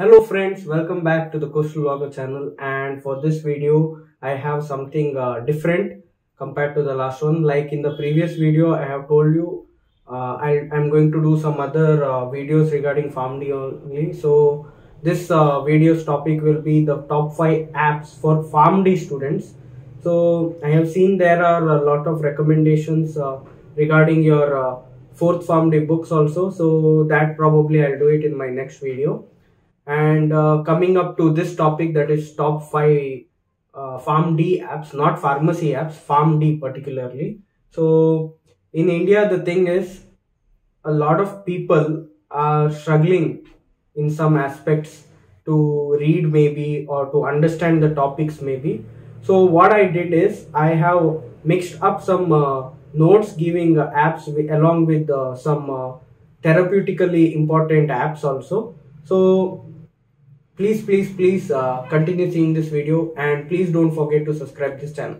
Hello friends, welcome back to the Coastal Vlogger channel and for this video I have something uh, different compared to the last one. Like in the previous video I have told you uh, I, am going to do some other uh, videos regarding PharmD only. So this uh, video's topic will be the top 5 apps for PharmD students. So I have seen there are a lot of recommendations uh, regarding your uh, fourth PharmD books also. So that probably I'll do it in my next video and uh, coming up to this topic that is top 5 uh, pharm d apps not pharmacy apps pharm d particularly. So in india the thing is a lot of people are struggling in some aspects to read maybe or to understand the topics maybe. So what i did is i have mixed up some uh, notes giving uh, apps along with uh, some uh, therapeutically important apps also. So please please please uh, continue seeing this video and please don't forget to subscribe this channel.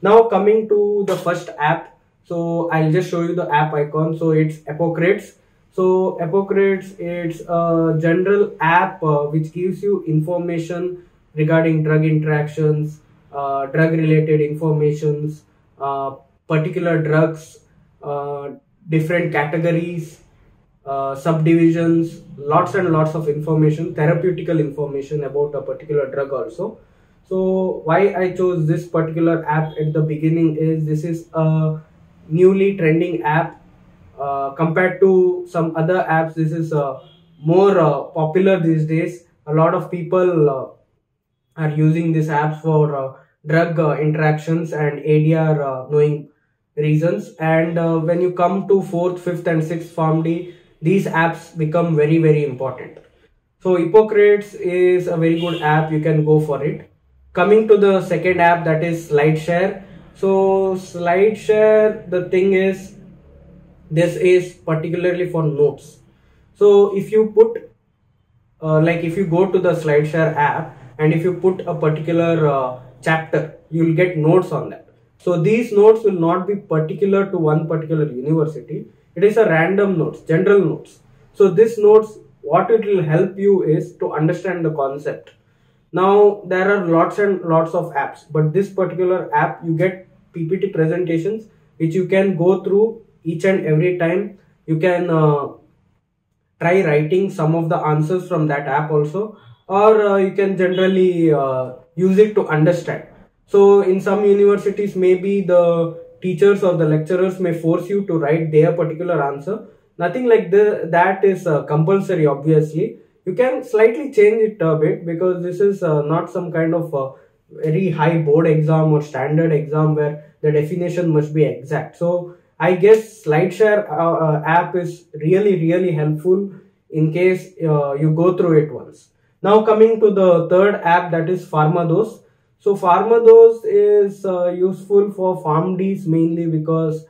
Now coming to the first app. So i'll just show you the app icon. So it's Epocrates so Epocrates it's a general app uh, which gives you information regarding drug interactions uh, drug related informations uh, particular drugs uh, different categories uh, subdivisions, lots and lots of information, therapeutical information about a particular drug also. So why I chose this particular app at the beginning is this is a newly trending app uh, compared to some other apps. This is uh, more uh, popular these days. A lot of people uh, are using this app for drug interactions and ADR knowing reasons. And when you come to fourth, fifth, and sixth PharmD, these apps become very very important. So Epocrates is a very good app. You can go for it. Coming to the second app that is slideshare. So slideshare the thing is this is particularly for notes. So if you put uh, like if you go to the slideshare app and if you put a particular uh, chapter you will get notes on that. So these notes will not be particular to one particular university it is a random notes general notes. So this notes what it will help you is to understand the concept. Now there are lots and lots of apps but this particular app you get ppt presentations which you can go through each and every time. You can uh, try writing some of the answers from that app also or uh, you can generally uh, use it to understand. So in some universities maybe the teachers or the lecturers may force you to write their particular answer. Nothing like the, that is uh, compulsory, obviously. You can slightly change it a bit because this is uh, not some kind of uh, very high board exam or standard exam where the definition must be exact. So I guess SlideShare uh, uh, app is really, really helpful in case uh, you go through it once. Now coming to the third app that is Pharma Dost. So Pharma Dost is uh, useful for PharmDs mainly because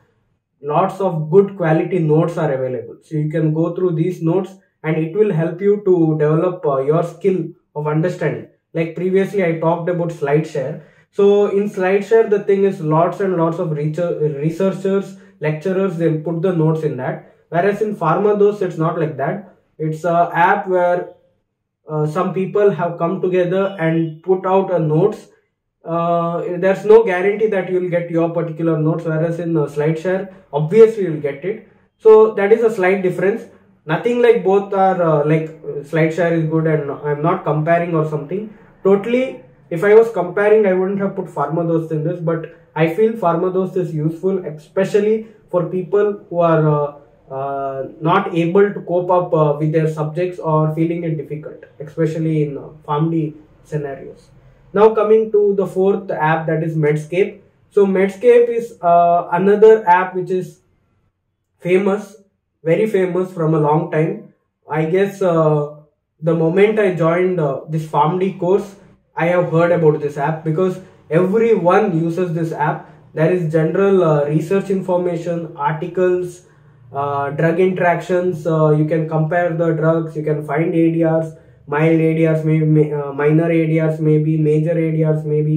lots of good quality notes are available. So you can go through these notes and it will help you to develop uh, your skill of understanding. Like previously I talked about SlideShare. So in SlideShare the thing is lots and lots of researchers, lecturers, they put the notes in that. Whereas in Pharma Dost it's not like that. It's a app where uh, some people have come together and put out a notes uh, there's no guarantee that you will get your particular notes whereas in uh, SlideShare obviously you'll get it. So that is a slight difference. Nothing like both are uh, like SlideShare is good and I'm not comparing or something. Totally if I was comparing I wouldn't have put Pharma Dost in this but I feel Pharma Dost is useful especially for people who are uh, uh, not able to cope up uh, with their subjects or feeling it difficult especially in uh, PharmD scenarios. Now coming to the fourth app that is Medscape. So Medscape is uh, another app which is famous, very famous from a long time. I guess uh, the moment I joined uh, this PharmD course, I have heard about this app because everyone uses this app. There is general uh, research information, articles, uh, drug interactions. Uh, you can compare the drugs, you can find ADRs mild ADRs maybe uh, minor ADRs maybe major ADRs maybe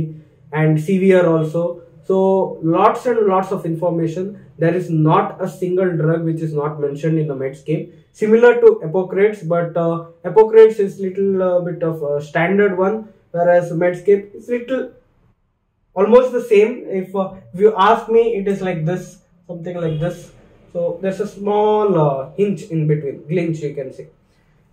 and severe also so lots and lots of information there is not a single drug which is not mentioned in the Medscape. Similar to Epocrates, but uh, Epocrates is little uh, bit of a standard one, whereas Medscape is little almost the same. If, uh, if you ask me, it is like this, something like this. So there's a small uh, hinge in between, glinch you can say.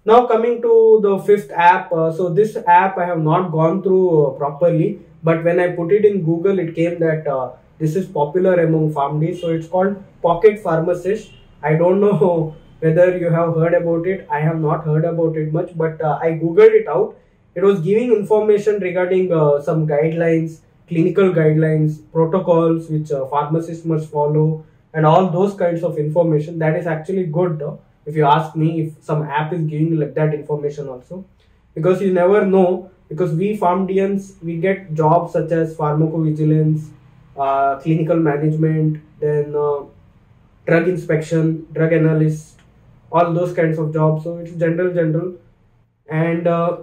Now coming to the fifth app, uh, so this app I have not gone through uh, properly, but when I put it in Google, it came that uh, this is popular among PharmDs. So it's called Pocket Pharmacist. I don't know whether you have heard about it. I have not heard about it much, but uh, I googled it out. It was giving information regarding uh, some guidelines, clinical guidelines, protocols which uh, pharmacists must follow, and all those kinds of information. That is actually good. Uh, if you ask me, if some app is giving like that information also, because you never know. Because we PharmDians, we get jobs such as pharmacovigilance, uh, clinical management, then uh, drug inspection, drug analyst, all those kinds of jobs. So it's general, general, and uh,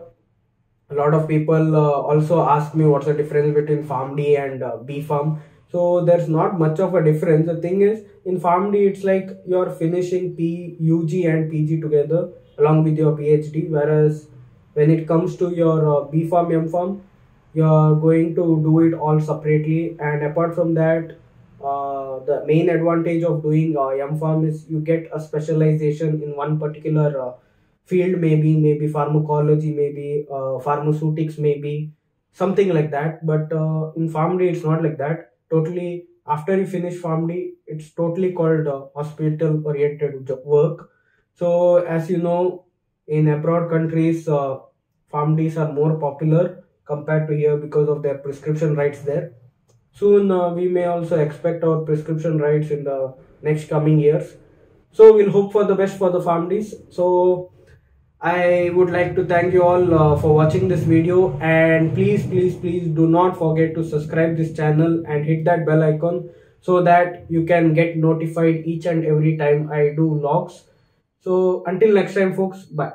a lot of people uh, also ask me what's the difference between PharmD and uh, BPharm. So there's not much of a difference. The thing is, in PharmD, it's like you're finishing P, UG and PG together along with your PhD, whereas when it comes to your uh, M MPharm, you're going to do it all separately. And apart from that, uh, the main advantage of doing uh, MPharm is you get a specialization in one particular uh, field, maybe maybe pharmacology, maybe uh, pharmaceutics, maybe something like that. But uh, in PharmD, it's not like that. Totally, after you finish PharmD, it's totally called uh, hospital-oriented work. So as you know, in abroad countries, uh, PharmDs are more popular compared to here because of their prescription rights there. Soon uh, we may also expect our prescription rights in the next coming years. So we'll hope for the best for the families. So I would like to thank you all uh, for watching this video and please please please do not forget to subscribe this channel and hit that bell icon so that you can get notified each and every time I do vlogs. So until next time folks, bye.